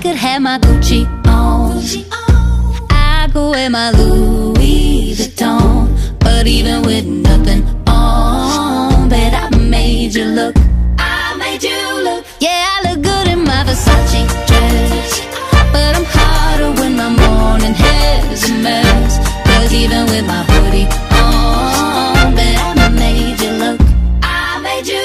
could have my Gucci on. I go wear my Louis Vuitton. But even with nothing on, bet I made you look. I made you look. Yeah, I look good in my Versace dress. But I'm hotter when my morning hair's a mess. Cause even with my hoodie